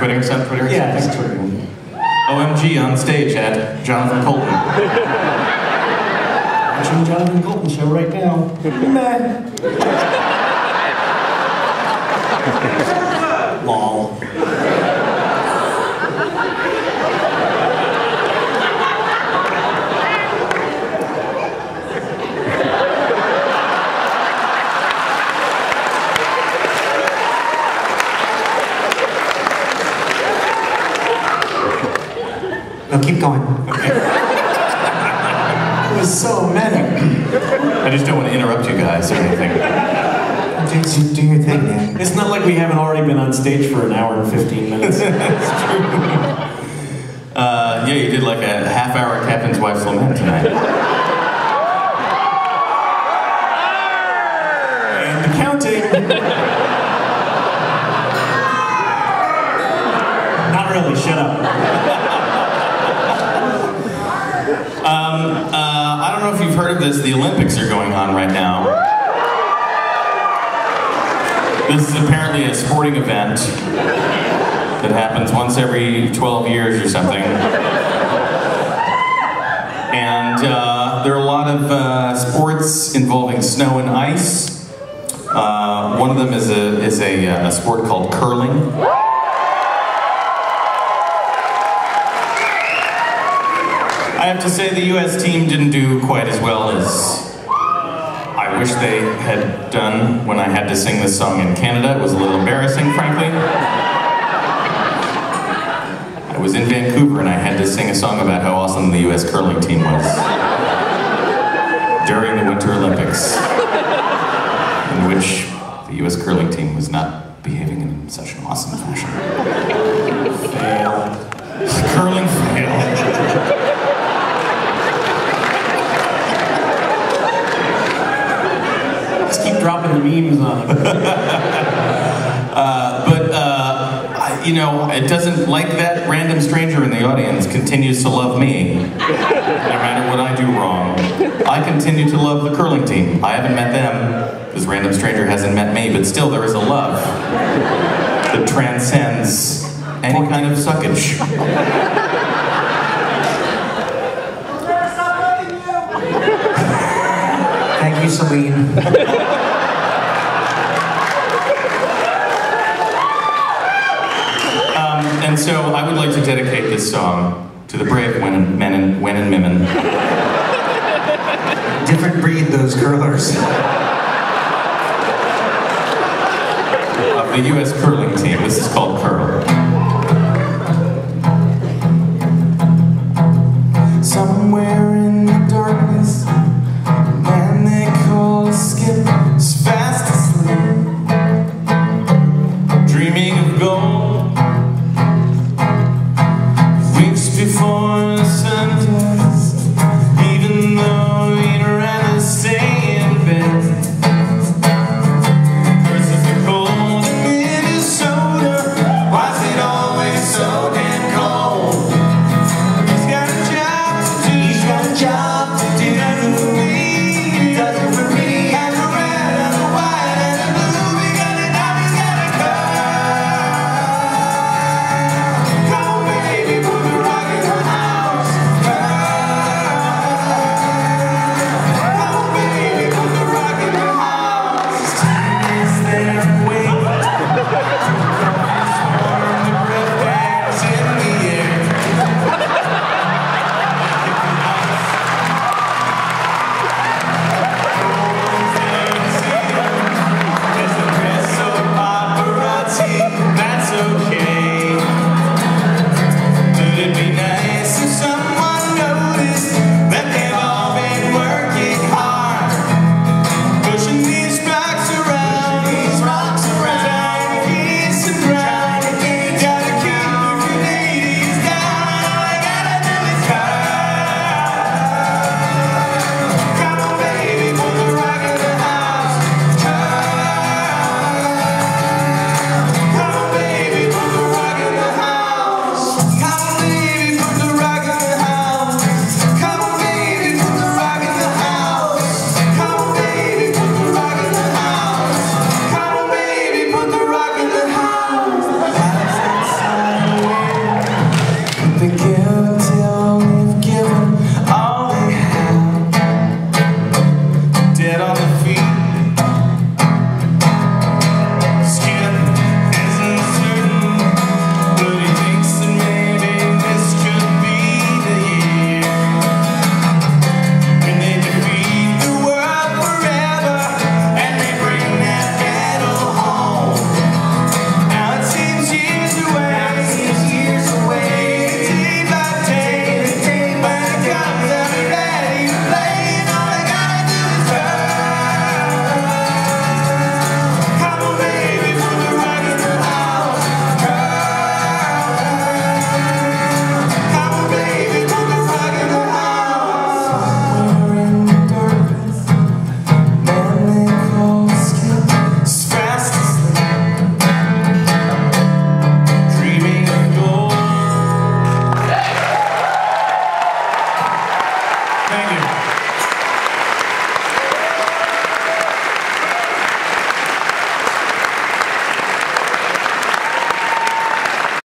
Twitter, some Twitter. Yeah, Twitter. OMG on stage at Jonathan Coulton. Watching the Jonathan Coulton show right now. Meh. No, keep going. It was so meta. I just don't want to interrupt you guys or anything. Do, do your thing, man. It's not like we haven't already been on stage for an hour and 15 minutes. Uh, yeah, you did like a half hour Captain's Wife's Lament tonight. and counting. Not really, shut up. Um, uh, I don't know if you've heard of this. The Olympics are going on right now. This is apparently a sporting event that happens once every 12 years or something. And uh, there are a lot of uh, sports involving snow and ice. Uh, one of them is a, is a, uh, a sport called curling. I have to say the U.S. team didn't do quite as well as I wish they had done when I had to sing this song in Canada. It was a little embarrassing, frankly. I was in Vancouver and I had to sing a song about how awesome the U.S. curling team was during the Winter Olympics, in which the U.S. curling team was not behaving in such an awesome fashion. Just keep dropping the memes on it. Uh, but uh, I- you know, it doesn't like that random stranger in the audience continues to love me, no matter what I do wrong. I continue to love the curling team. I haven't met them. This random stranger hasn't met me, but still, there is a love that transcends any kind of suckage. Thank you, Celine. Um, and so, I would like to dedicate this song to the brave men, men and men and women. Different breed, those curlers. of the U.S. curling team. This is called Curl. Somewhere Weeks before the sun